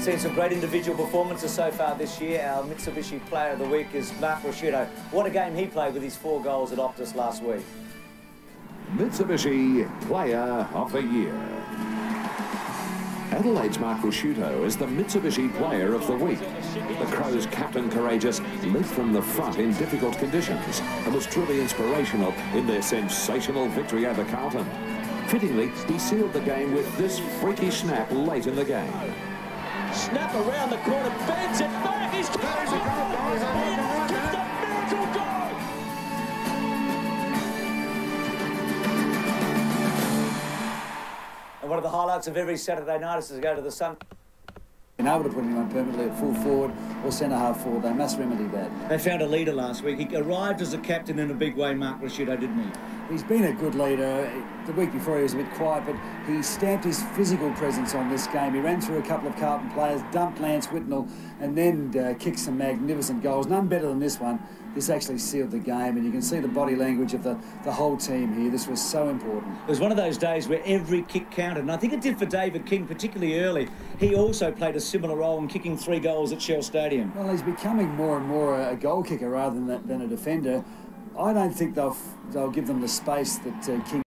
Seen some great individual performances so far this year. Our Mitsubishi Player of the Week is Mark Ricciuto. What a game he played with his four goals at Optus last week. Mitsubishi Player of the Year. Adelaide's Mark Ricciuto is the Mitsubishi Player of the Week. The Crows' captain courageous led from the front in difficult conditions and was truly inspirational in their sensational victory over Carlton. Fittingly, he sealed the game with this freaky snap late in the game. Snap around the corner, bends it back, he's And one of the highlights of every Saturday night is to go to the Sun. Been able to put him on permanently at full forward or centre half forward. They must remedy that. They found a leader last week. He arrived as a captain in a big way, Mark Ricciuto, didn't he? He's been a good leader. The week before he was a bit quiet, but he stamped his physical presence on this game. He ran through a couple of Carlton players, dumped Lance Whitnall, and then uh, kicked some magnificent goals. None better than this one. This actually sealed the game, and you can see the body language of the, the whole team here. This was so important. It was one of those days where every kick counted, and I think it did for David King, particularly early. He also played a similar role in kicking three goals at Shell Stadium. Well, he's becoming more and more a goal kicker rather than, than a defender. I don't think they'll they'll give them the space that uh, King.